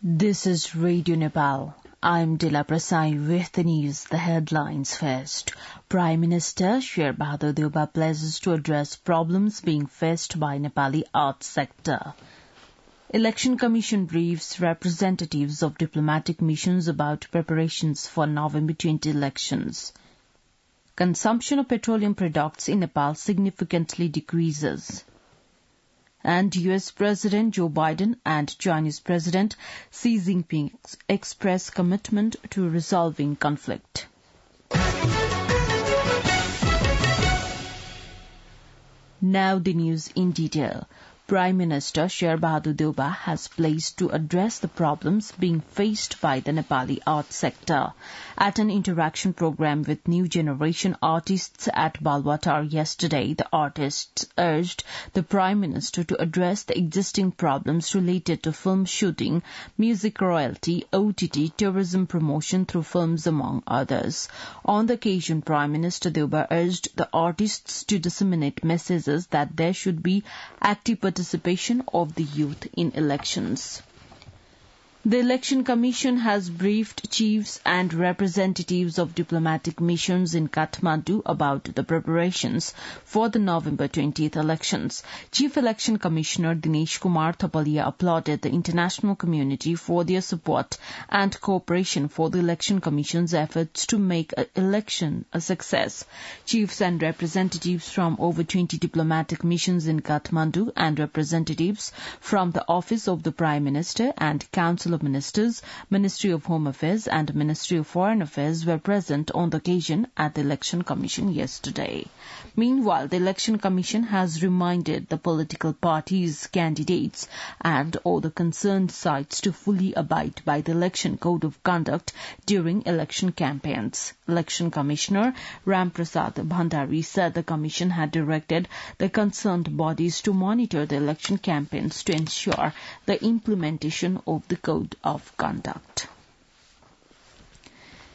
This is Radio Nepal. I'm Dila Prasai with the news, the headlines first. Prime Minister Sher Bahadur Deuba pledges to address problems being faced by Nepali arts sector. Election Commission briefs representatives of diplomatic missions about preparations for November 20 elections. Consumption of petroleum products in Nepal significantly decreases. And U.S. President Joe Biden and Chinese President Xi Jinping express commitment to resolving conflict. Now the news in detail. Prime Minister Sher Bahadur Deuba has pledged to address the problems being faced by the Nepali art sector. At an interaction program with new generation artists at Balwatar yesterday, the artists urged the Prime Minister to address the existing problems related to film shooting, music royalty, OTT, tourism promotion through films, among others. On the occasion, Prime Minister Deuba urged the artists to disseminate messages that there should be active participation of the youth in elections. The Election Commission has briefed chiefs and representatives of diplomatic missions in Kathmandu about the preparations for the November 20th elections. Chief Election Commissioner Dinesh Kumar Thapalia applauded the international community for their support and cooperation for the Election Commission's efforts to make an election a success. Chiefs and representatives from over 20 diplomatic missions in Kathmandu and representatives from the Office of the Prime Minister and Council Ministers, Ministry of Home Affairs and Ministry of Foreign Affairs were present on the occasion at the Election Commission yesterday. Meanwhile, the Election Commission has reminded the political parties, candidates and all the concerned sides to fully abide by the Election Code of Conduct during election campaigns. Election Commissioner Ram Prasad Bhandari said the Commission had directed the concerned bodies to monitor the election campaigns to ensure the implementation of the Code of Conduct.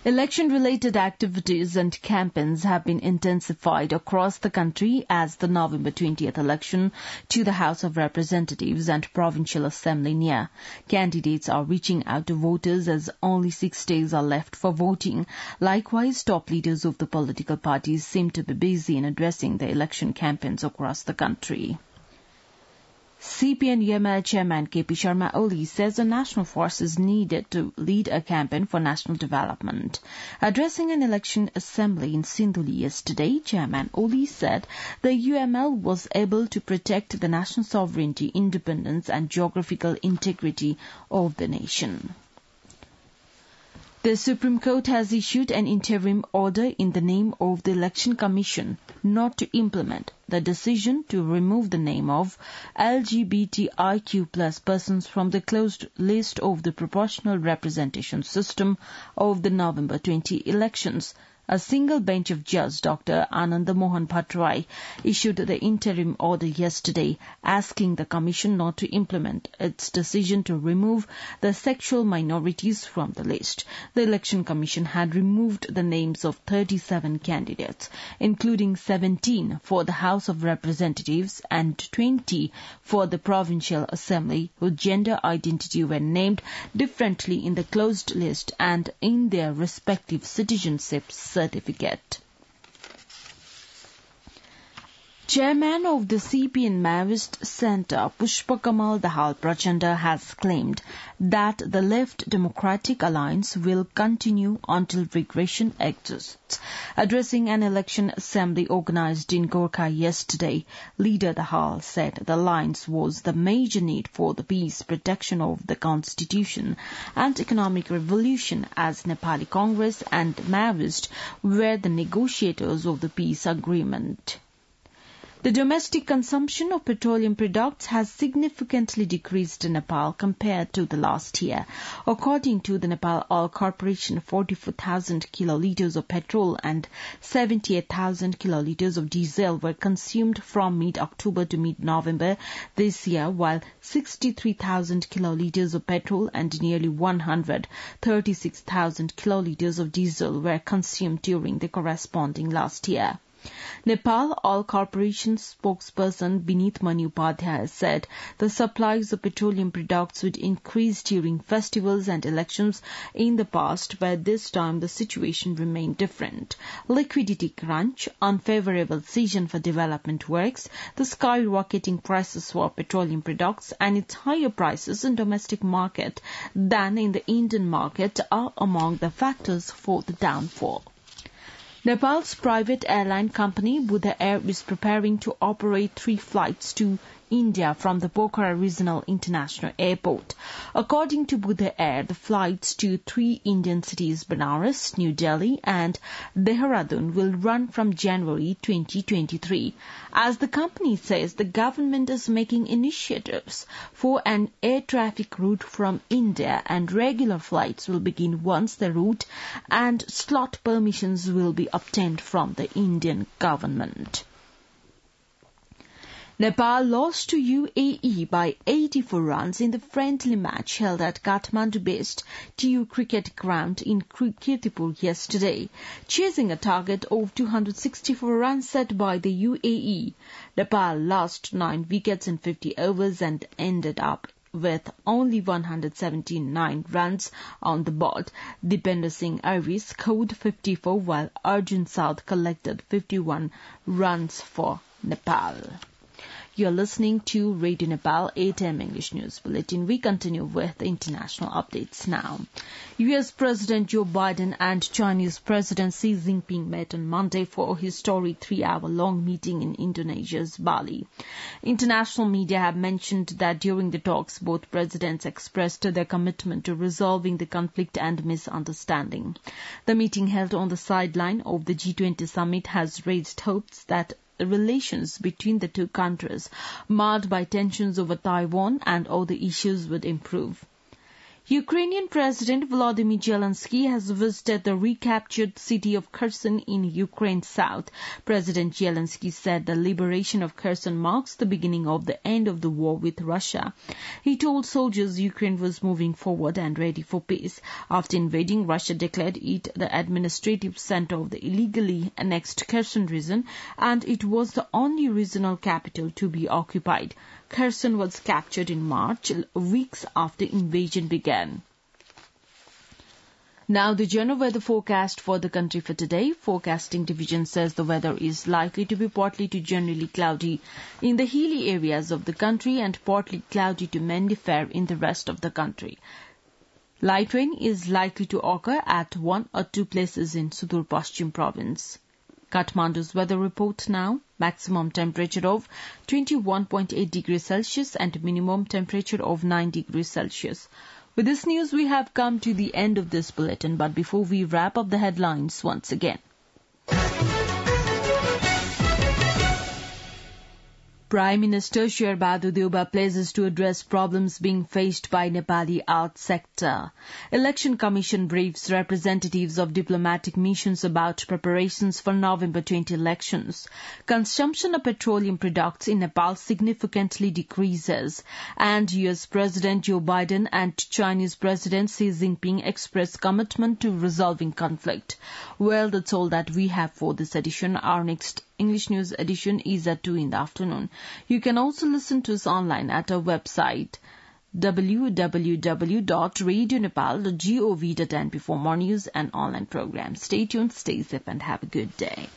Election-related activities and campaigns have been intensified across the country as the November 20th election to the House of Representatives and Provincial Assembly near. Candidates are reaching out to voters as only six days are left for voting. Likewise, top leaders of the political parties seem to be busy in addressing the election campaigns across the country. CPN UML chairman KP Sharma Oli says the national force is needed to lead a campaign for national development. Addressing an election assembly in Sindhuli yesterday, Chairman Oli said the UML was able to protect the national sovereignty, independence and geographical integrity of the nation. The Supreme Court has issued an interim order in the name of the Election Commission not to implement the decision to remove the name of LGBTIQ plus persons from the closed list of the proportional representation system of the November 20 elections. A single bench of judges, Dr. Ananda Mohan Bhattarai, issued the interim order yesterday asking the Commission not to implement its decision to remove the sexual minorities from the list. The Election Commission had removed the names of 37 candidates, including 17 for the House of Representatives and 20 for the Provincial Assembly, whose gender identity were named differently in the closed list and in their respective citizenships certificate. Chairman of the CPN Maoist Center, Pushpa Kamal Dahal Prachanda, has claimed that the Left Democratic Alliance will continue until regression exists. Addressing an election assembly organized in Gorkha yesterday, leader Dahal said the alliance was the major need for the peace, protection of the constitution and economic revolution as Nepali Congress and Maoist were the negotiators of the peace agreement. The domestic consumption of petroleum products has significantly decreased in Nepal compared to the last year. According to the Nepal Oil Corporation, 44,000 kiloliters of petrol and 78,000 kiloliters of diesel were consumed from mid-October to mid-November this year, while 63,000 kiloliters of petrol and nearly 136,000 kiloliters of diesel were consumed during the corresponding last year. Nepal Oil Corporation spokesperson Bineet Mani Upadhyay said the supplies of petroleum products would increase during festivals and elections in the past, but this time the situation remained different. Liquidity crunch, unfavorable season for development works, the skyrocketing prices for petroleum products and its higher prices in domestic market than in the Indian market are among the factors for the downfall. Nepal's private airline company Buddha Air is preparing to operate three flights to India from the Pokhara Regional International Airport. According to Buddha Air, the flights to three Indian cities, Benares, New Delhi and Dehradun will run from January 2023. As the company says, the government is making initiatives for an air traffic route from India and regular flights will begin once the route and slot permissions will be obtained from the Indian government. Nepal lost to UAE by 84 runs in the friendly match held at Kathmandu-based TU Cricket Ground in Kirtipur yesterday, chasing a target of 264 runs set by the UAE. Nepal lost 9 wickets in 50 overs and ended up with only 179 runs on the board. Dipendra Singh Airee scored 54 while Arjun Saud collected 51 runs for Nepal. You're listening to Radio Nepal 8am English News Bulletin. We continue with international updates now. U.S. President Joe Biden and Chinese President Xi Jinping met on Monday for a historic three-hour-long meeting in Indonesia's Bali. International media have mentioned that during the talks, both presidents expressed their commitment to resolving the conflict and misunderstanding. The meeting held on the sideline of the G20 summit has raised hopes that relations between the two countries, marred by tensions over Taiwan and other issues, would improve. Ukrainian President Volodymyr Zelensky has visited the recaptured city of Kherson in Ukraine's south. President Zelensky said the liberation of Kherson marks the beginning of the end of the war with Russia. He told soldiers Ukraine was moving forward and ready for peace. After invading, Russia declared it the administrative center of the illegally annexed Kherson region, and it was the only regional capital to be occupied. Kherson was captured in March, weeks after invasion began. Now the general weather forecast for the country for today. Forecasting division says the weather is likely to be partly to generally cloudy in the hilly areas of the country and partly cloudy to mainly fair in the rest of the country. Light rain is likely to occur at one or two places in Sudur Pashchim province. Kathmandu's weather report now. Maximum temperature of 21.8 degrees Celsius and minimum temperature of 9 degrees Celsius. With this news, we have come to the end of this bulletin, but before we wrap up the headlines once again. Prime Minister Sher Bahadur Deuba pledges to address problems being faced by Nepali art sector. Election Commission briefs representatives of diplomatic missions about preparations for November 20 elections. Consumption of petroleum products in Nepal significantly decreases. And U.S. President Joe Biden and Chinese President Xi Jinping express commitment to resolving conflict. Well, that's all that we have for this edition. Our next English news edition is at 2 in the afternoon. You can also listen to us online at our website www.radionepal.gov.in for more news and online programs. Stay tuned, stay safe and have a good day.